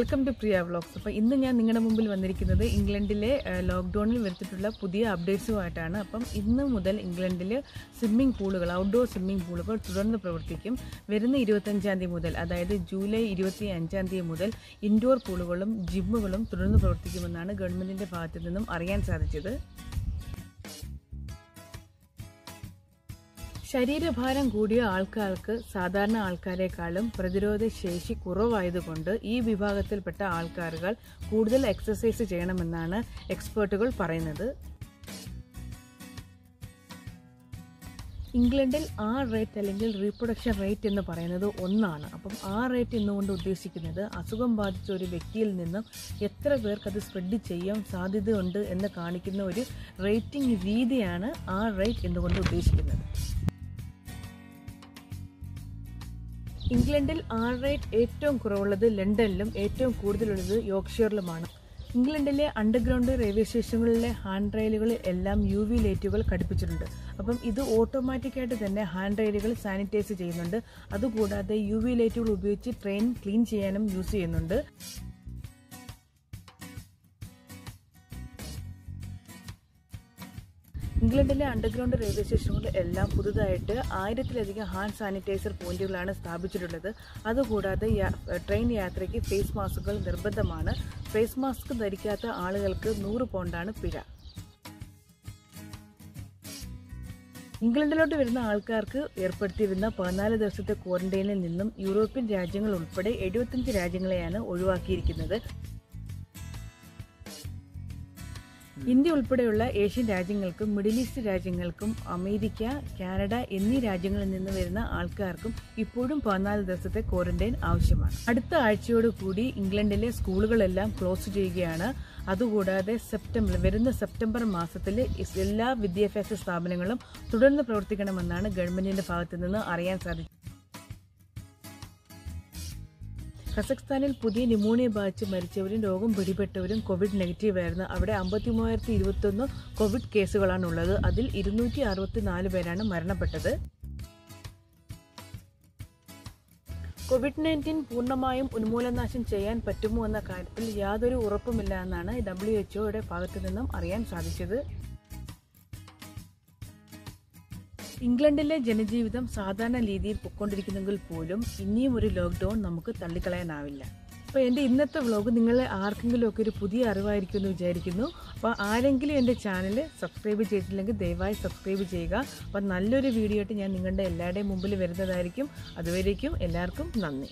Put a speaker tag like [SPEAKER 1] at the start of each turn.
[SPEAKER 1] Welcome to Priya vlogs. അപ്പോൾ ഇന്ന് ഞാൻ നിങ്ങളുടെ മുമ്പിൽ വന്നിരിക്കുന്നത് ഇംഗ്ലണ്ടിലെ ലോക്ക്ഡൗണിൽ വരുത്തിയിട്ടുള്ള പുതിയ അപ്ഡേറ്റ്സുമായിട്ടാണ്. അപ്പം ഇന്ന് മുതൽ ഇംഗ്ലണ്ടിൽ സ്വിമ്മിംഗ് പൂളുകൾ ഔട്ട്ഡോർ സ്വിമ്മിംഗ് പൂളുകൾ തുടർന്ന് പ്രവർത്തിക്കും. വരുന്ന ഇരുപത്തഞ്ചാം തീയതി മുതൽ അതായത് ജൂലൈ ഇരുപത്തി അഞ്ചാം തീയതി മുതൽ ഇൻഡോർ പൂളുകളും ജിമ്മുകളും തുടർന്ന് പ്രവർത്തിക്കുമെന്നാണ് ഗവൺമെന്റിന്റെ ഭാഗത്തു നിന്നും അറിയാൻ സാധിച്ചത്. ശരീരഭാരം കൂടിയ ആൾക്കാർക്ക് സാധാരണ ആൾക്കാരെക്കാളും പ്രതിരോധ ശേഷി കുറവായതുകൊണ്ട് ഈ വിഭാഗത്തിൽപ്പെട്ട ആൾക്കാരുകൾ കൂടുതൽ എക്സസൈസ് ചെയ്യണമെന്നാണ് എക്സ്പേർട്ടുകൾ പറയുന്നത്. ഇംഗ്ലണ്ടിൽ ആ റേറ്റ് അല്ലെങ്കിൽ റീപ്രൊഡക്ഷൻ റേറ്റ് എന്ന് പറയുന്നത് ഒന്നാണ്. അപ്പം ആ റേറ്റ് എന്നുകൊണ്ട് ഉദ്ദേശിക്കുന്നത് അസുഖം ബാധിച്ച ഒരു വ്യക്തിയിൽ നിന്നും എത്ര പേർക്ക് അത് സ്പ്രെഡ് ചെയ്യാൻ സാധ്യതയുണ്ട് എന്ന് കാണിക്കുന്ന ഒരു റേറ്റിംഗ് രീതിയാണ് ആ റേറ്റ് എന്നുകൊണ്ട് ഉദ്ദേശിക്കുന്നത്. ഇംഗ്ലണ്ടിൽ ആർ റേറ്റ് ഏറ്റവും കുറവുള്ളത് ലണ്ടനിലും ഏറ്റവും കൂടുതലുള്ളത് യോർക്ക്ഷയറിലുമാണ്. ഇംഗ്ലണ്ടിലെ അണ്ടർഗ്രൗണ്ട് റെയിൽവേ സ്റ്റേഷനുകളിലെ ഹാൻഡ് റെയിലുകളിൽ എല്ലാം യു വി ലൈറ്റുകൾ ഘടിപ്പിച്ചിട്ടുണ്ട്. അപ്പം ഇത് ഓട്ടോമാറ്റിക്കായിട്ട് തന്നെ ഹാൻഡ് റെയിലുകൾ സാനിറ്റൈസ് ചെയ്യുന്നുണ്ട്. അതുകൂടാതെ യു വി ലൈറ്റുകൾ ഉപയോഗിച്ച് ട്രെയിൻ ക്ലീൻ ചെയ്യാനും യൂസ് ചെയ്യുന്നുണ്ട്. ഇംഗ്ലണ്ടിലെ അണ്ടർഗ്രൗണ്ട് റെയിൽവേ സ്റ്റേഷനുകളിൽ എല്ലാം പുതുതായിട്ട് ആയിരത്തിലധികം ഹാൻഡ് സാനിറ്റൈസർ പോയിന്റുകളാണ് സ്ഥാപിച്ചിട്ടുള്ളത്. അതുകൂടാതെ ട്രെയിൻ യാത്രയ്ക്ക് ഫേസ് മാസ്കുകൾ നിർബന്ധമാണ്. ഫേസ് മാസ്ക് ധരിക്കാത്ത ആളുകൾക്ക് നൂറ് പോണ്ടാണ് പിഴ. ഇംഗ്ലണ്ടിലോട്ട് വരുന്ന ആൾക്കാർക്ക് ഏർപ്പെടുത്തിയിരുന്ന പതിനാല് ദിവസത്തെ ക്വാറന്റൈനിൽ നിന്നും യൂറോപ്യൻ രാജ്യങ്ങൾ ഉൾപ്പെടെ എഴുപത്തിയഞ്ച് രാജ്യങ്ങളെയാണ് ഒഴിവാക്കിയിരിക്കുന്നത്. ഇന്ത്യ ഉൾപ്പെടെയുള്ള ഏഷ്യൻ രാജ്യങ്ങൾക്കും മിഡിൽ ഈസ്റ്റ് രാജ്യങ്ങൾക്കും അമേരിക്ക കാനഡ എന്നീ രാജ്യങ്ങളിൽ നിന്ന് വരുന്ന ആൾക്കാർക്കും ഇപ്പോഴും പതിനാല് ദിവസത്തെ ക്വാറന്റൈൻ ആവശ്യമാണ്. അടുത്ത ആഴ്ചയോടുകൂടി ഇംഗ്ലണ്ടിലെ സ്കൂളുകളെല്ലാം ക്ലോസ് ചെയ്യുകയാണ്. അതുകൂടാതെ സെപ്റ്റംബർ വരുന്ന സെപ്റ്റംബർ മാസത്തിൽ എല്ലാ വിദ്യാഭ്യാസ സ്ഥാപനങ്ങളും തുടർന്ന് പ്രവർത്തിക്കണമെന്നാണ് ഗവൺമെന്റിന്റെ ഭാഗത്തു നിന്ന് അറിയാൻ സാധിച്ചത് കസഖ്സ്ഥാനിൽ പുതിയ ന്യൂമോണിയ ബാധിച്ച് മരിച്ചവരും രോഗം പിടിപെട്ടവരും കോവിഡ് നെഗറ്റീവ് ആയിരുന്നു. അവിടെ അമ്പത്തി മൂവായിരത്തി ഇരുപത്തൊന്ന് കോവിഡ് കേസുകളാണ് ഉള്ളത് അതിൽ ഇരുന്നൂറ്റി അറുപത്തിനാല് പേരാണ് മരണപ്പെട്ടത്. കോവിഡ് നയന്റീൻ പൂർണമായും ഉന്മൂലനാശം ചെയ്യാൻ പറ്റുമോ എന്ന കാര്യത്തിൽ യാതൊരു ഉറപ്പുമില്ല എന്നാണ് ഡബ്ല്യു എച്ച്ഒയുടെ ഭാഗത്തു നിന്നും അറിയാൻ സാധിച്ചത്. ഇംഗ്ലണ്ടിലെ ജനജീവിതം സാധാരണ രീതിയിൽ പൊയ്ക്കൊണ്ടിരിക്കുന്നെങ്കിൽ പോലും ഇനിയും ഒരു ലോക്ക്ഡൗൺ നമുക്ക് തള്ളിക്കളയാനാവില്ല. അപ്പോൾ എന്റെ ഇന്നത്തെ വ്ലോഗ് നിങ്ങളെ ആർക്കെങ്കിലും ഒക്കെ ഒരു പുതിയ അറിവായിരിക്കും എന്ന് വിചാരിക്കുന്നു. അപ്പോൾ ആരെങ്കിലും എന്റെ ചാനൽ സബ്സ്ക്രൈബ് ചെയ്തിട്ടില്ലെങ്കിൽ ദയവായി സബ്സ്ക്രൈബ് ചെയ്യുക. അപ്പോൾ നല്ലൊരു വീഡിയോ ആയിട്ട് ഞാൻ നിങ്ങളുടെ എല്ലാവരുടെയും മുമ്പിൽ വരുന്നതായിരിക്കും. അതുവരേക്കും എല്ലാവർക്കും നന്ദി.